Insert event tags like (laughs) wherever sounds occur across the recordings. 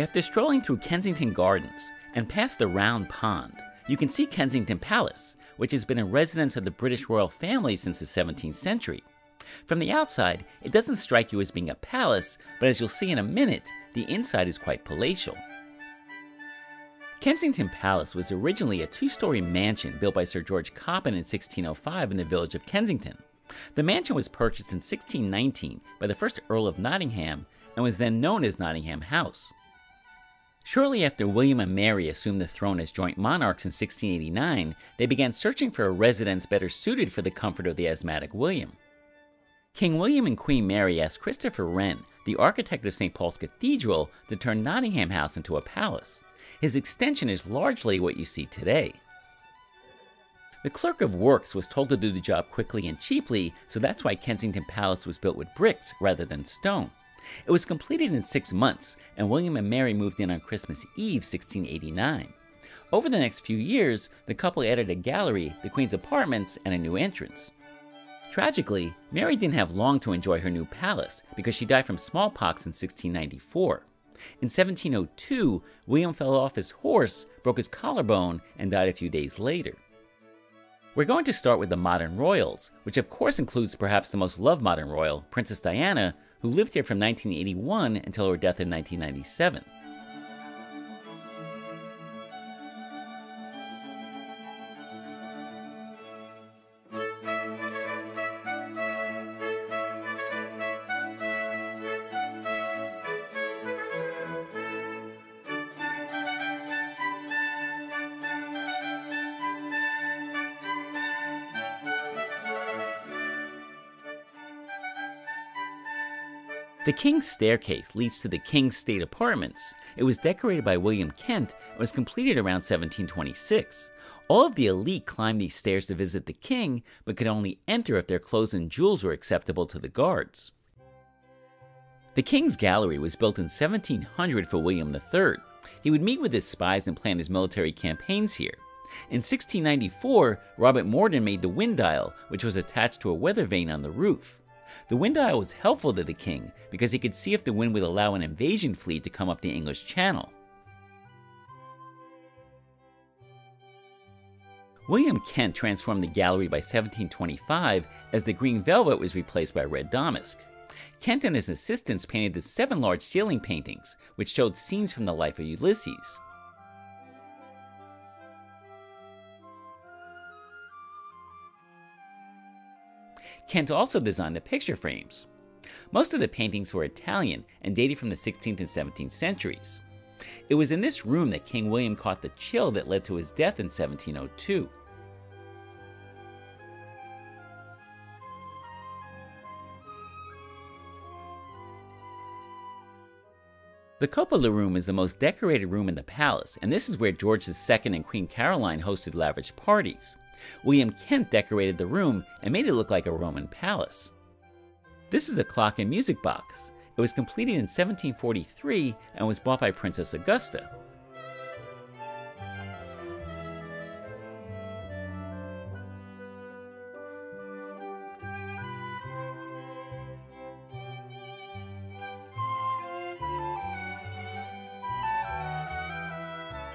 After strolling through Kensington Gardens and past the Round Pond, you can see Kensington Palace, which has been a residence of the British royal family since the 17th century. From the outside, it doesn't strike you as being a palace, but as you'll see in a minute, the inside is quite palatial. Kensington Palace was originally a two story mansion built by Sir George Coppin in 1605 in the village of Kensington. The mansion was purchased in 1619 by the first Earl of Nottingham and was then known as Nottingham House. Shortly after William and Mary assumed the throne as joint monarchs in 1689, they began searching for a residence better suited for the comfort of the asthmatic William. King William and Queen Mary asked Christopher Wren, the architect of St. Paul's Cathedral, to turn Nottingham House into a palace. His extension is largely what you see today. The clerk of works was told to do the job quickly and cheaply, so that's why Kensington Palace was built with bricks rather than stone. It was completed in six months, and William and Mary moved in on Christmas Eve, 1689. Over the next few years, the couple added a gallery, the Queen's apartments, and a new entrance. Tragically, Mary didn't have long to enjoy her new palace because she died from smallpox in 1694. In 1702, William fell off his horse, broke his collarbone, and died a few days later. We're going to start with the modern royals, which of course includes perhaps the most loved modern royal, Princess Diana, who lived here from 1981 until her death in 1997. The King's Staircase leads to the King's State Apartments. It was decorated by William Kent and was completed around 1726. All of the elite climbed these stairs to visit the king, but could only enter if their clothes and jewels were acceptable to the guards. The King's Gallery was built in 1700 for William III. He would meet with his spies and plan his military campaigns here. In 1694, Robert Morden made the wind dial, which was attached to a weather vane on the roof. The wind dial was helpful to the king because he could see if the wind would allow an invasion fleet to come up the English Channel. William Kent transformed the gallery by 1725 as the green velvet was replaced by red damask. Kent and his assistants painted the seven large ceiling paintings, which showed scenes from the life of Ulysses. Kent also designed the picture frames. Most of the paintings were Italian and dated from the 16th and 17th centuries. It was in this room that King William caught the chill that led to his death in 1702. The cupola room is the most decorated room in the palace, and this is where George II and Queen Caroline hosted lavish parties. William Kent decorated the room and made it look like a Roman palace. This is a clock and music box. It was completed in 1743 and was bought by Princess Augusta.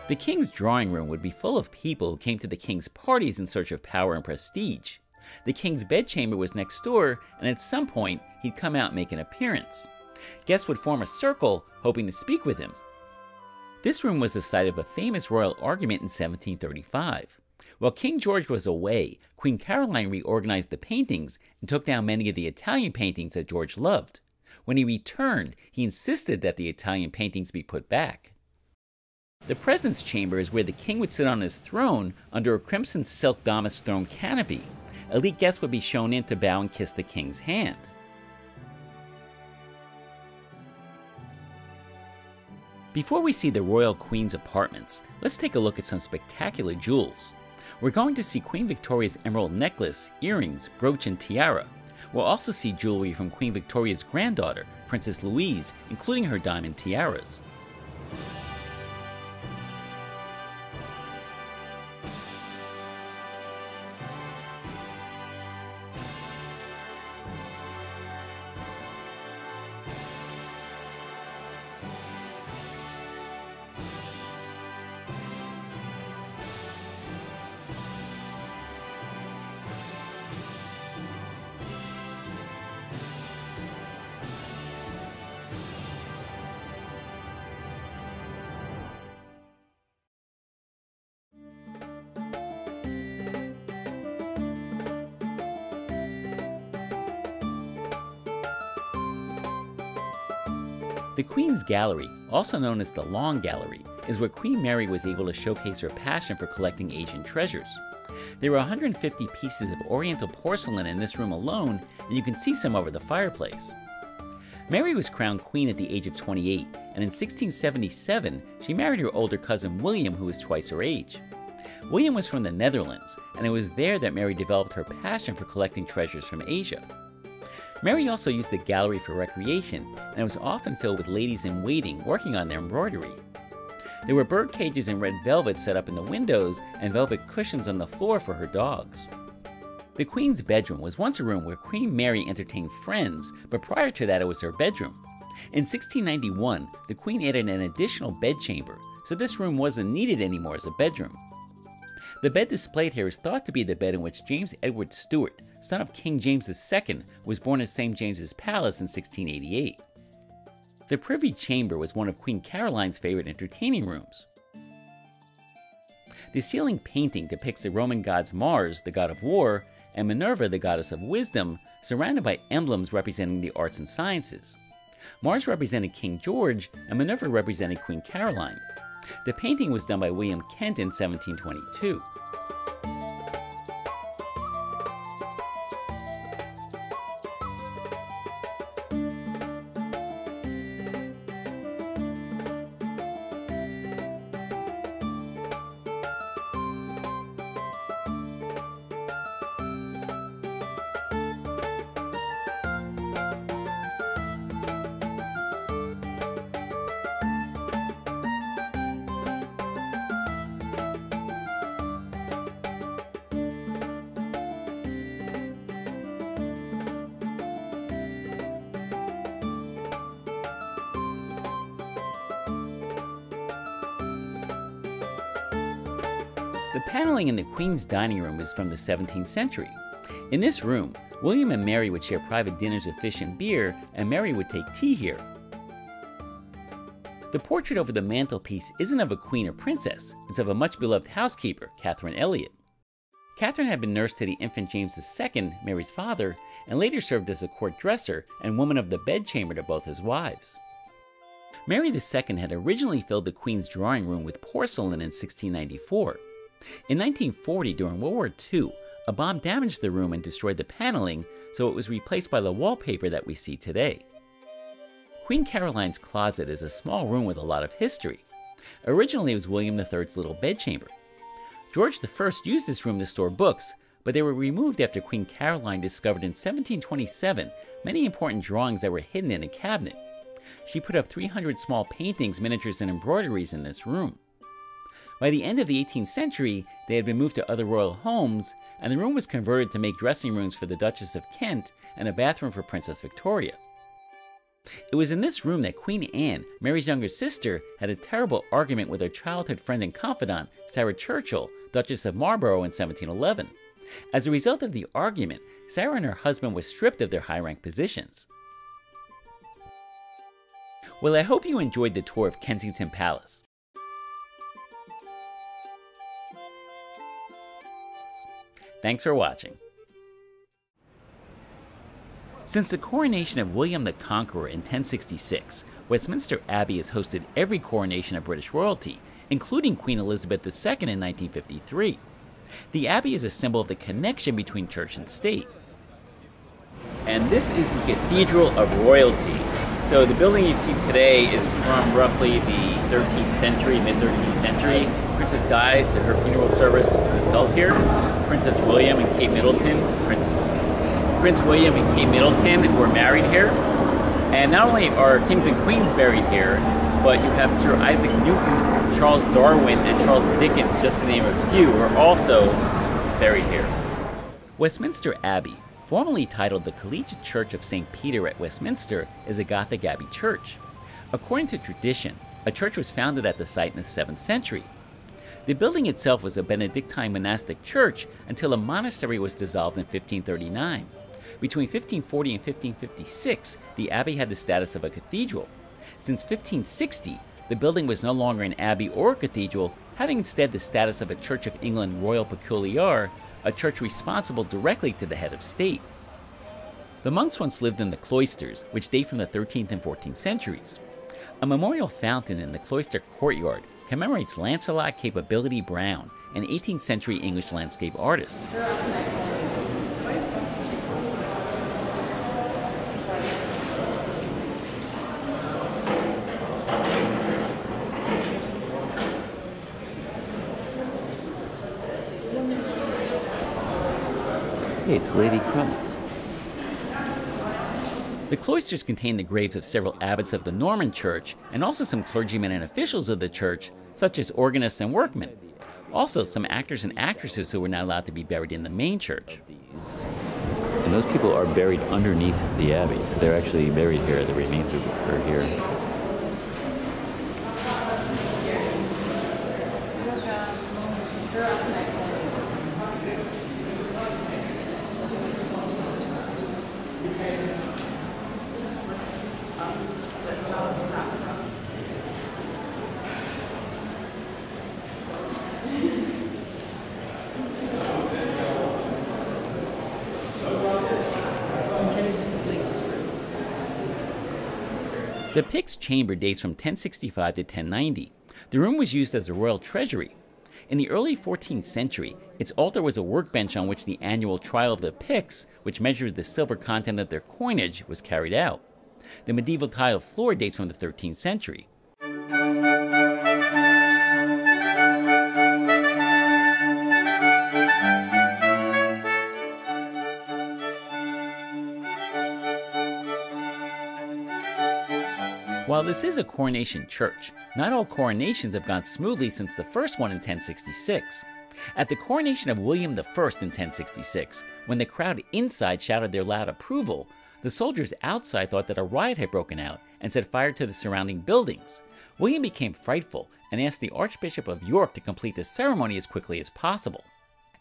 The king's drawing room would be full of people who came to the king's parties in search of power and prestige. The king's bedchamber was next door, and at some point, he'd come out and make an appearance. Guests would form a circle, hoping to speak with him. This room was the site of a famous royal argument in 1735. While King George was away, Queen Caroline reorganized the paintings and took down many of the Italian paintings that George loved. When he returned, he insisted that the Italian paintings be put back. The presence chamber is where the king would sit on his throne under a crimson silk damask throne canopy. Elite guests would be shown in to bow and kiss the king's hand. Before we see the royal queen's apartments, let's take a look at some spectacular jewels. We're going to see Queen Victoria's emerald necklace, earrings, brooch, and tiara. We'll also see jewelry from Queen Victoria's granddaughter, Princess Louise, including her diamond tiaras. The Queen's Gallery, also known as the Long Gallery, is where Queen Mary was able to showcase her passion for collecting Asian treasures. There are 150 pieces of Oriental porcelain in this room alone, and you can see some over the fireplace. Mary was crowned queen at the age of 28, and in 1677, she married her older cousin William, who was twice her age. William was from the Netherlands, and it was there that Mary developed her passion for collecting treasures from Asia. Mary also used the gallery for recreation, and it was often filled with ladies in waiting working on their embroidery. There were bird cages in red velvet set up in the windows and velvet cushions on the floor for her dogs. The Queen's bedroom was once a room where Queen Mary entertained friends, but prior to that it was her bedroom. In 1691, the Queen added an additional bedchamber, so this room wasn't needed anymore as a bedroom. The bed displayed here is thought to be the bed in which James Edward Stuart, son of King James II, was born at St. James's Palace in 1688. The Privy Chamber was one of Queen Caroline's favorite entertaining rooms. The ceiling painting depicts the Roman gods Mars, the god of war, and Minerva, the goddess of wisdom, surrounded by emblems representing the arts and sciences. Mars represented King George, and Minerva represented Queen Caroline. The painting was done by William Kent in 1722. The paneling in the Queen's dining room is from the 17th century. In this room, William and Mary would share private dinners of fish and beer, and Mary would take tea here. The portrait over the mantelpiece isn't of a queen or princess, it's of a much beloved housekeeper, Catherine Elliot. Catherine had been nurse to the infant James II, Mary's father, and later served as a court dresser and woman of the bedchamber to both his wives. Mary II had originally filled the Queen's drawing room with porcelain in 1694. In 1940, during World War II, a bomb damaged the room and destroyed the paneling, so it was replaced by the wallpaper that we see today. Queen Caroline's closet is a small room with a lot of history. Originally, it was William III's little bedchamber. George I used this room to store books, but they were removed after Queen Caroline discovered in 1727 many important drawings that were hidden in a cabinet. She put up 300 small paintings, miniatures, and embroideries in this room. By the end of the 18th century, they had been moved to other royal homes, and the room was converted to make dressing rooms for the Duchess of Kent and a bathroom for Princess Victoria. It was in this room that Queen Anne, Mary's younger sister, had a terrible argument with her childhood friend and confidant, Sarah Churchill, Duchess of Marlborough in 1711. As a result of the argument, Sarah and her husband were stripped of their high rank positions. Well, I hope you enjoyed the tour of Kensington Palace. Thanks for watching. Since the coronation of William the Conqueror in 1066, Westminster Abbey has hosted every coronation of British royalty, including Queen Elizabeth II in 1953. The Abbey is a symbol of the connection between church and state. And this is the Cathedral of Royalty. So the building you see today is from roughly the 13th century, mid 13th century. Princess Di, her funeral service was held here. Princess William and Kate Middleton, Princess Prince William and Kate Middleton were married here. And not only are kings and queens buried here, but you have Sir Isaac Newton, Charles Darwin, and Charles Dickens, just to name a few, are also buried here. Westminster Abbey, formerly titled the Collegiate Church of St. Peter at Westminster, is a Gothic Abbey church. According to tradition, a church was founded at the site in the 7th century. The building itself was a Benedictine monastic church until a monastery was dissolved in 1539. Between 1540 and 1556, the abbey had the status of a cathedral. Since 1560, the building was no longer an abbey or a cathedral, having instead the status of a Church of England Royal Peculiar, a church responsible directly to the head of state. The monks once lived in the cloisters, which date from the 13th and 14th centuries. A memorial fountain in the cloister courtyard commemorates Lancelot Capability Brown, an 18th century English landscape artist. It's Lady Krummets. The cloisters contain the graves of several abbots of the Norman church and also some clergymen and officials of the church, such as organists and workmen. Also, some actors and actresses who were not allowed to be buried in the main church. And those people are buried underneath the abbey, so they're actually buried here. The remains are here. The Pyx chamber dates from 1065 to 1090. The room was used as a royal treasury. In the early 14th century, its altar was a workbench on which the annual trial of the Pyx, which measured the silver content of their coinage, was carried out. The medieval tile floor dates from the 13th century. This is a coronation church, not all coronations have gone smoothly since the first one in 1066. At the coronation of William I in 1066, when the crowd inside shouted their loud approval, the soldiers outside thought that a riot had broken out and set fire to the surrounding buildings. William became frightful and asked the Archbishop of York to complete the ceremony as quickly as possible.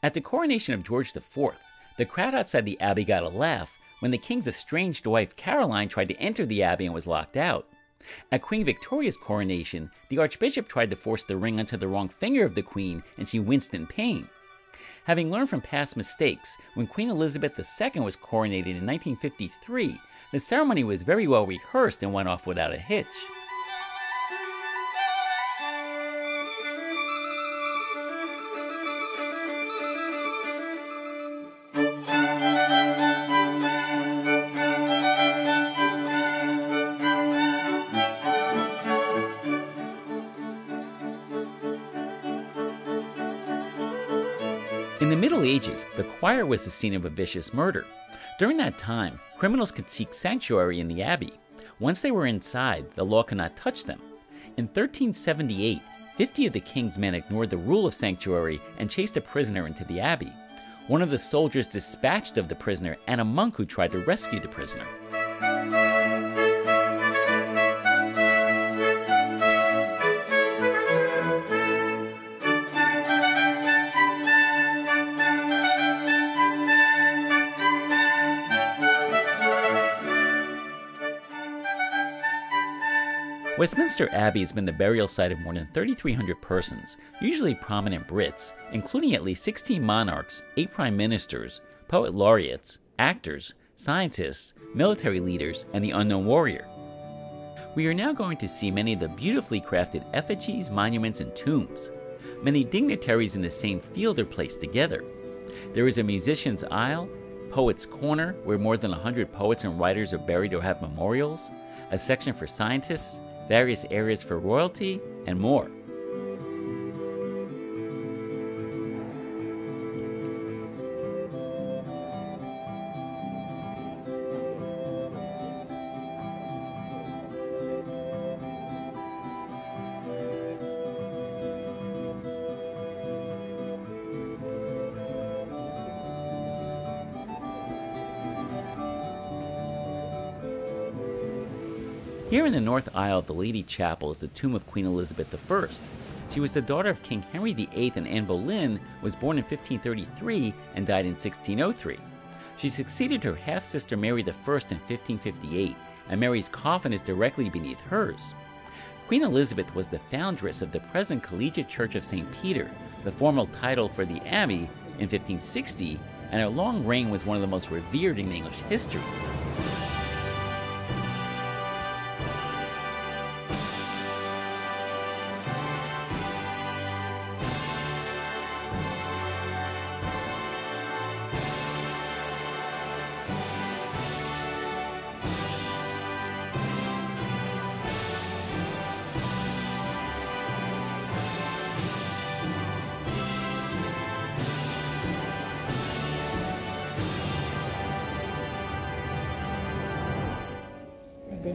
At the coronation of George IV, the crowd outside the abbey got a laugh when the king's estranged wife Caroline tried to enter the abbey and was locked out. At Queen Victoria's coronation, the Archbishop tried to force the ring onto the wrong finger of the Queen, and she winced in pain. Having learned from past mistakes, when Queen Elizabeth II was coronated in 1953, the ceremony was very well rehearsed and went off without a hitch. In the Middle Ages, the choir was the scene of a vicious murder. During that time, criminals could seek sanctuary in the abbey. Once they were inside, the law could not touch them. In 1378, 50 of the king's men ignored the rule of sanctuary and chased a prisoner into the abbey. One of the soldiers dispatched of the prisoner and a monk who tried to rescue the prisoner. Westminster Abbey has been the burial site of more than 3,300 persons, usually prominent Brits, including at least 16 monarchs, 8 prime ministers, poet laureates, actors, scientists, military leaders, and the unknown warrior. We are now going to see many of the beautifully crafted effigies, monuments, and tombs. Many dignitaries in the same field are placed together. There is a musician's aisle, poet's corner, where more than 100 poets and writers are buried or have memorials, a section for scientists, various areas for royalty, and more. The north aisle of the Lady Chapel is the tomb of Queen Elizabeth I. She was the daughter of King Henry VIII and Anne Boleyn, was born in 1533 and died in 1603. She succeeded her half-sister Mary I in 1558, and Mary's coffin is directly beneath hers. Queen Elizabeth was the foundress of the present Collegiate Church of St. Peter, the formal title for the abbey, in 1560, and her long reign was one of the most revered in English history. One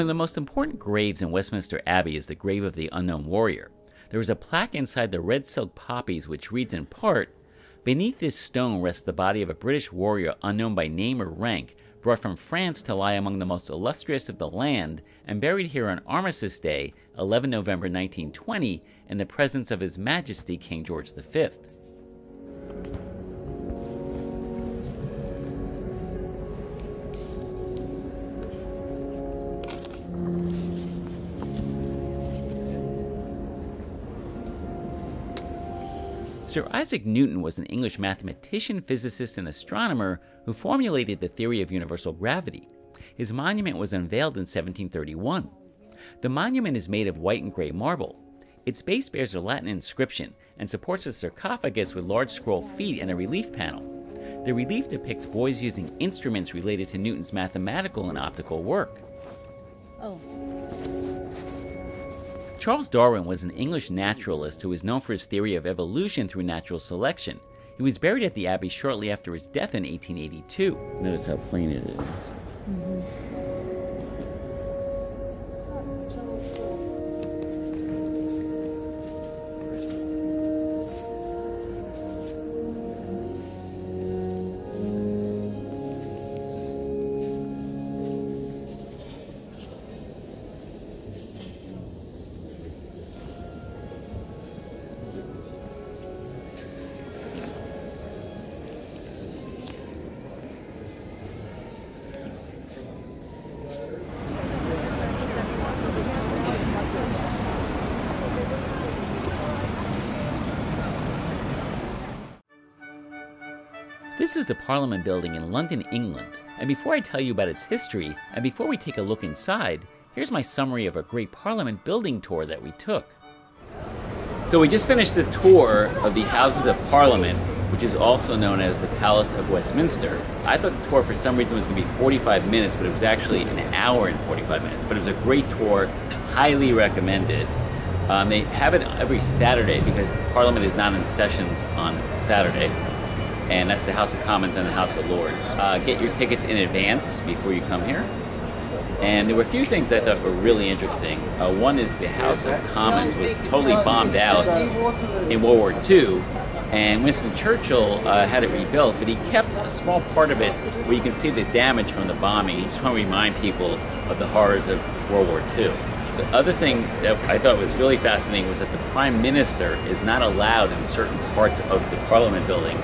of the most important graves in Westminster Abbey is the grave of the unknown warrior. There is a plaque inside the red silk poppies which reads in part Beneath this stone rests the body of a British warrior unknown by name or rank, brought from France to lie among the most illustrious of the land, and buried here on Armistice Day, 11 November 1920, in the presence of His Majesty King George V. Sir Isaac Newton was an English mathematician, physicist, and astronomer who formulated the theory of universal gravity. His monument was unveiled in 1731. The monument is made of white and gray marble. Its base bears a Latin inscription and supports a sarcophagus with large scroll feet and a relief panel. The relief depicts boys using instruments related to Newton's mathematical and optical work. Oh. Charles Darwin was an English naturalist who was known for his theory of evolution through natural selection. He was buried at the Abbey shortly after his death in 1882. Notice how plain it is. Mm-hmm. This is the Parliament Building in London, England. And before I tell you about its history, and before we take a look inside, here's my summary of a great Parliament building tour that we took. So we just finished the tour of the Houses of Parliament, which is also known as the Palace of Westminster. I thought the tour for some reason was going to be 45 minutes, but it was actually an hour and 45 minutes. But it was a great tour, highly recommended. Um, they have it every Saturday because Parliament is not in sessions on Saturday and that's the House of Commons and the House of Lords. Uh, get your tickets in advance before you come here. And there were a few things I thought were really interesting. Uh, one is the House of Commons was totally bombed out in World War II, and Winston Churchill uh, had it rebuilt, but he kept a small part of it where you can see the damage from the bombing. He just want to remind people of the horrors of World War II. The other thing that I thought was really fascinating was that the Prime Minister is not allowed in certain parts of the Parliament building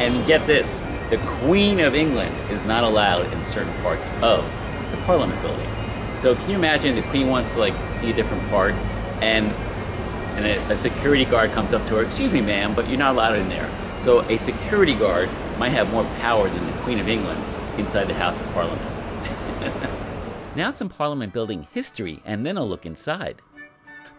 and get this the Queen of England is not allowed in certain parts of the Parliament building. So can you imagine the Queen wants to like see a different part and and a, a security guard comes up to her, excuse me ma'am, but you're not allowed in there. So a security guard might have more power than the Queen of England inside the House of Parliament. (laughs) now some Parliament building history and then a look inside.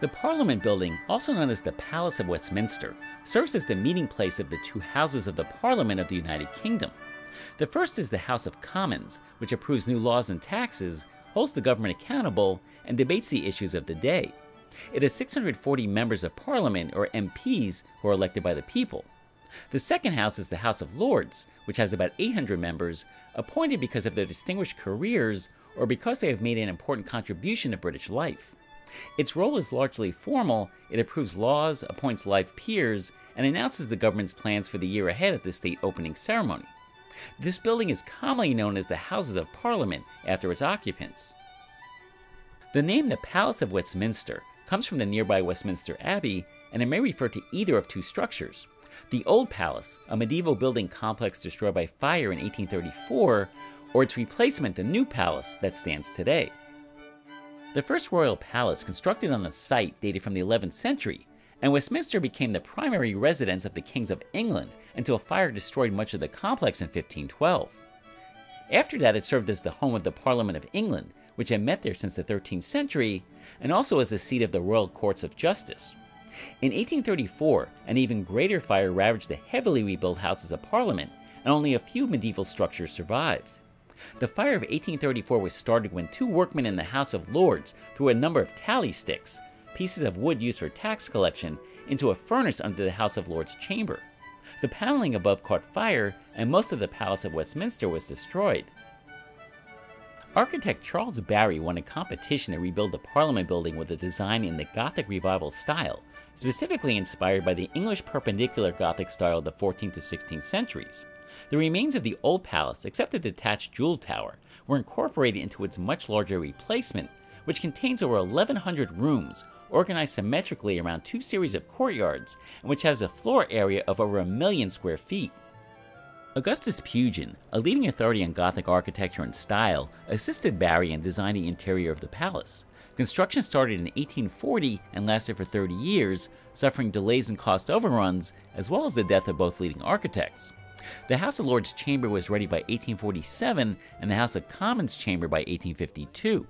The Parliament Building, also known as the Palace of Westminster, serves as the meeting place of the two houses of the Parliament of the United Kingdom. The first is the House of Commons, which approves new laws and taxes, holds the government accountable, and debates the issues of the day. It has 640 members of Parliament, or MPs, who are elected by the people. The second house is the House of Lords, which has about 800 members, appointed because of their distinguished careers or because they have made an important contribution to British life. Its role is largely formal, it approves laws, appoints life peers, and announces the government's plans for the year ahead at the state opening ceremony. This building is commonly known as the Houses of Parliament after its occupants. The name the Palace of Westminster comes from the nearby Westminster Abbey, and it may refer to either of two structures. The Old Palace, a medieval building complex destroyed by fire in 1834, or its replacement, the New Palace that stands today. The first royal palace constructed on the site dated from the 11th century, and Westminster became the primary residence of the kings of England until fire destroyed much of the complex in 1512. After that, it served as the home of the Parliament of England, which had met there since the 13th century, and also as the seat of the royal courts of justice. In 1834, an even greater fire ravaged the heavily rebuilt Houses of Parliament, and only a few medieval structures survived. The fire of 1834 was started when two workmen in the House of Lords threw a number of tally sticks, pieces of wood used for tax collection, into a furnace under the House of Lords chamber. The paneling above caught fire, and most of the Palace of Westminster was destroyed. Architect Charles Barry won a competition to rebuild the Parliament building with a design in the Gothic Revival style, specifically inspired by the English Perpendicular Gothic style of the 14th to 16th centuries. The remains of the old palace, except the detached jewel tower, were incorporated into its much larger replacement, which contains over 1,100 rooms, organized symmetrically around two series of courtyards, and which has a floor area of over a million square feet. Augustus Pugin, a leading authority on Gothic architecture and style, assisted Barry in designing the interior of the palace. Construction started in 1840 and lasted for 30 years, suffering delays and cost overruns, as well as the death of both leading architects. The House of Lords chamber was ready by 1847 and the House of Commons chamber by 1852.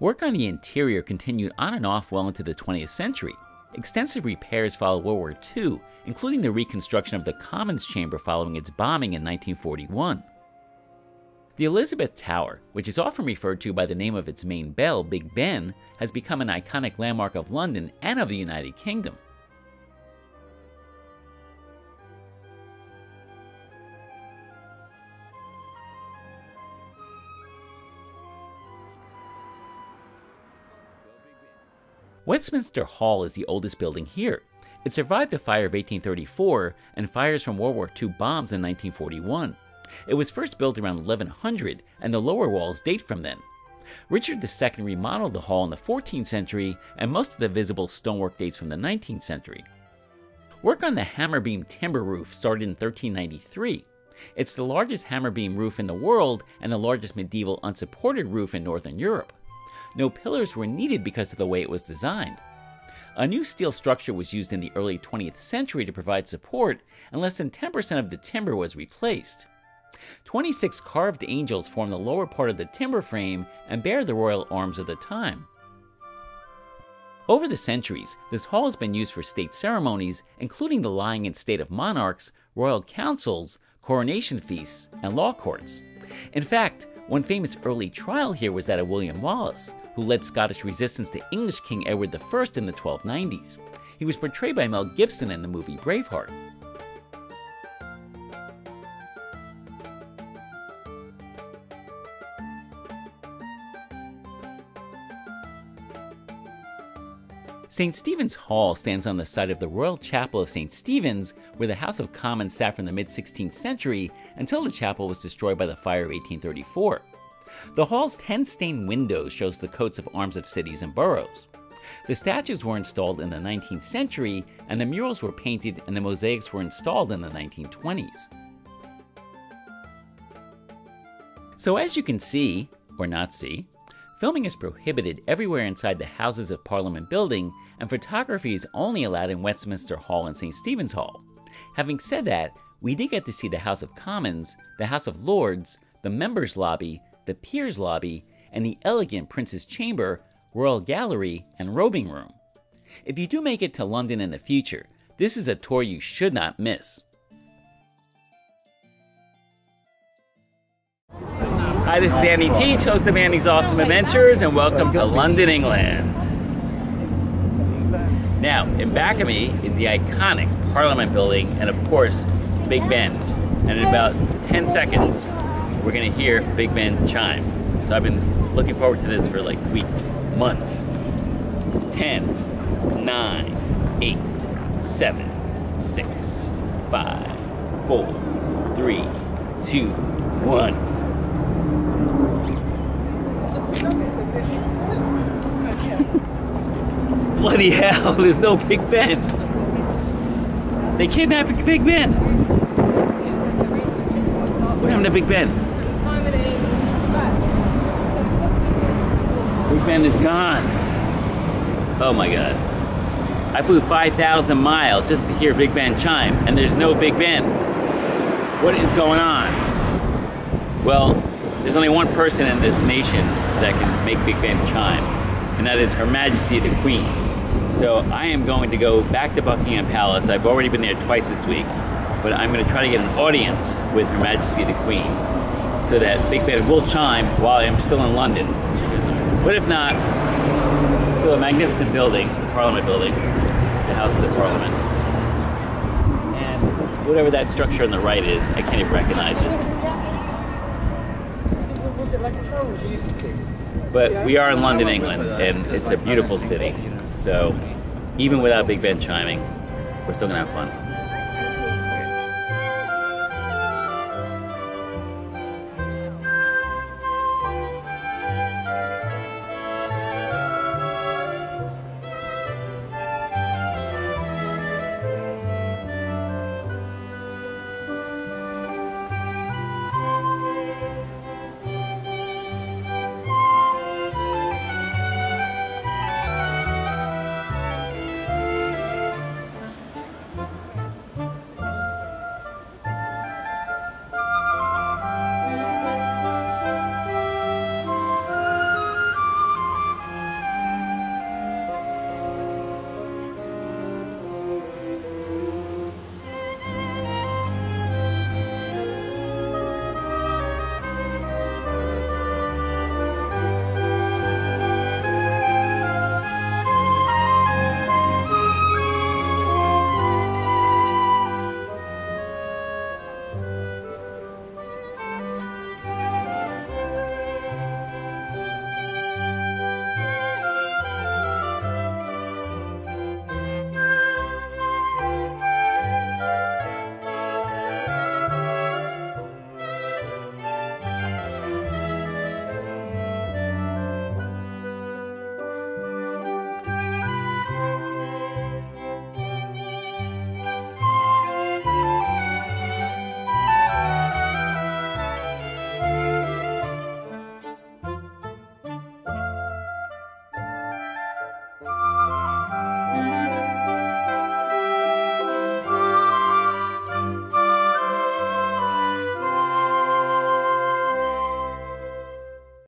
Work on the interior continued on and off well into the 20th century. Extensive repairs followed World War II, including the reconstruction of the Commons Chamber following its bombing in 1941. The Elizabeth Tower, which is often referred to by the name of its main bell, Big Ben, has become an iconic landmark of London and of the United Kingdom. Westminster Hall is the oldest building here. It survived the fire of 1834 and fires from World War II bombs in 1941. It was first built around 1100, and the lower walls date from then. Richard II remodeled the hall in the 14th century, and most of the visible stonework dates from the 19th century. Work on the hammer beam timber roof started in 1393. It's the largest hammer beam roof in the world and the largest medieval unsupported roof in Northern Europe. No pillars were needed because of the way it was designed. A new steel structure was used in the early 20th century to provide support, and less than 10% of the timber was replaced. 26 carved angels form the lower part of the timber frame and bear the royal arms of the time. Over the centuries, this hall has been used for state ceremonies, including the lying in state of monarchs, royal councils, coronation feasts, and law courts. In fact, one famous early trial here was that of William Wallace, who led Scottish resistance to English King Edward I in the 1290s. He was portrayed by Mel Gibson in the movie Braveheart. St. Stephen's Hall stands on the site of the Royal Chapel of St. Stephen's, where the House of Commons sat from the mid 16th century until the chapel was destroyed by the fire of 1834. The hall's 10 stained windows shows the coats of arms of cities and boroughs. The statues were installed in the 19th century, and the murals were painted and the mosaics were installed in the 1920s. So as you can see, or not see, filming is prohibited everywhere inside the Houses of Parliament building, and photography is only allowed in Westminster Hall and St. Stephen's Hall. Having said that, we did get to see the House of Commons, the House of Lords, the Members' Lobby, the Peers Lobby, and the elegant Prince's Chamber, Royal Gallery, and Robing Room. If you do make it to London in the future, this is a tour you should not miss. Hi, this is Andy Teach, host of Andy's Awesome Adventures, and welcome to London, England. Now, in back of me is the iconic Parliament building, and of course, Big Ben. And in about 10 seconds, we're gonna hear Big Ben chime. So I've been looking forward to this for like weeks, months. 10, 9, 8, 7, 6, 5, 4, 3, 2, 1. Bloody hell, (laughs) there's no Big Ben. They kidnapped Big Ben. What happened to Big Ben? Ben is gone. Oh my god. I flew 5,000 miles just to hear Big Ben chime, and there's no Big Ben. What is going on? Well, there's only one person in this nation that can make Big Ben chime, and that is Her Majesty the Queen. So I am going to go back to Buckingham Palace. I've already been there twice this week, but I'm going to try to get an audience with Her Majesty the Queen so that Big Ben will chime while I'm still in London. But if not, still a magnificent building, the Parliament building, the House of Parliament. And whatever that structure on the right is, I can't even recognize it. But we are in London, England, and it's a beautiful city. So even without Big Ben chiming, we're still gonna have fun.